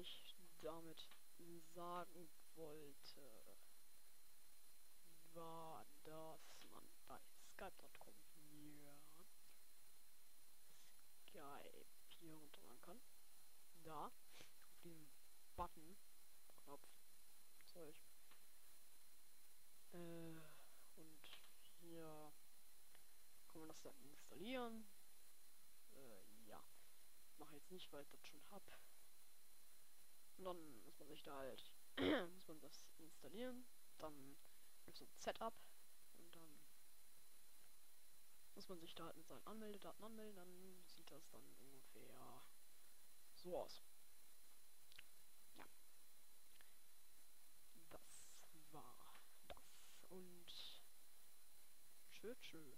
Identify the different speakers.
Speaker 1: ich damit sagen wollte, war, dass man bei Skype.com hier Skype hier runterladen kann. Da, auf diesem Button, Knopf, Zeug. Äh, und hier kann man das dann installieren. Äh, ja. Mache jetzt nicht, weil ich das schon hab. Und dann muss man sich da halt, muss man das installieren. Dann gibt es ein Setup. Und dann muss man sich da halt mit seinen Anmeldedaten anmelden. Dann sieht das dann ungefähr so aus. Ja. Das war das. Und tschö tschö.